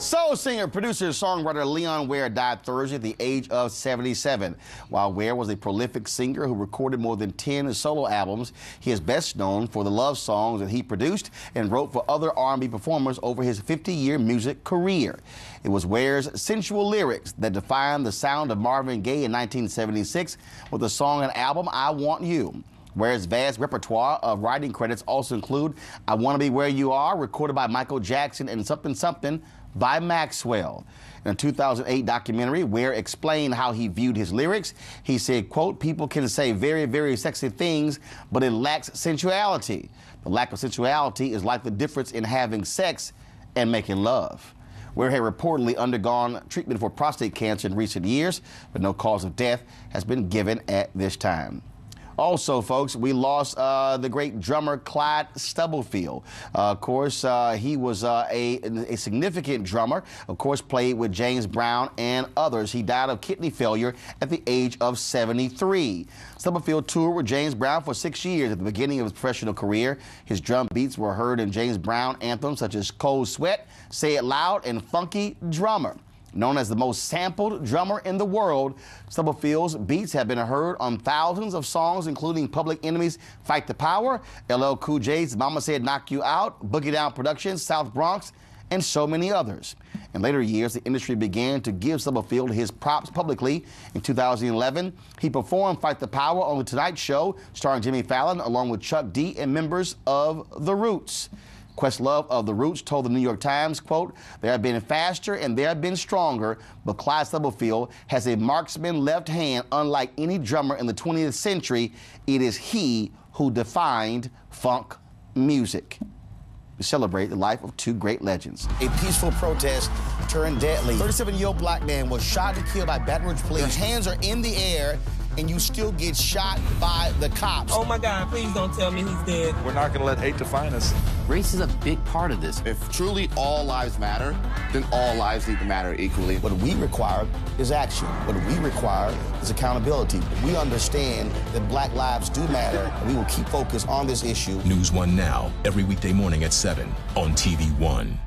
Soul singer, producer, songwriter Leon Ware died Thursday at the age of 77. While Ware was a prolific singer who recorded more than 10 solo albums, he is best known for the love songs that he produced and wrote for other R&B performers over his 50-year music career. It was Ware's sensual lyrics that defined the sound of Marvin Gaye in 1976 with the song and album I Want You. Ware's vast repertoire of writing credits also include I Want to Be Where You Are, recorded by Michael Jackson, and Something Something by Maxwell. In a 2008 documentary, Ware explained how he viewed his lyrics. He said, quote, people can say very, very sexy things, but it lacks sensuality. The lack of sensuality is like the difference in having sex and making love. Ware had reportedly undergone treatment for prostate cancer in recent years, but no cause of death has been given at this time. Also, folks, we lost uh, the great drummer Clyde Stubblefield. Uh, of course, uh, he was uh, a, a, significant drummer. Of course, played with James Brown and others. He died of kidney failure at the age of 73. Stubblefield toured with James Brown for six years at the beginning of his professional career. His drum beats were heard in James Brown anthems such as Cold Sweat, Say It Loud, and Funky Drummer. Known as the most sampled drummer in the world, Stubblefield's beats have been heard on thousands of songs, including Public Enemy's Fight the Power, LL Cool J's Mama Said Knock You Out, Boogie Down Productions, South Bronx, and so many others. In later years, the industry began to give Stubblefield his props publicly. In 2011, he performed Fight the Power on The Tonight Show, starring Jimmy Fallon, along with Chuck D and members of The Roots. Questlove of The Roots told the New York Times, quote, they have been faster and they have been stronger, but Clyde Stubblefield has a marksman left hand unlike any drummer in the 20th century. It is he who defined funk music. To celebrate the life of two great legends. A peaceful protest turned deadly. 37-year-old black man was shot and killed by Baton Rouge police. His hands are in the air and you still get shot by the cops. Oh my God, please don't tell me he's dead. We're not going to let hate define us. Race is a big part of this. If truly all lives matter, then all lives need to matter equally. What we require is action. What we require is accountability. We understand that black lives do matter, and we will keep focused on this issue. News One Now, every weekday morning at 7 on TV One.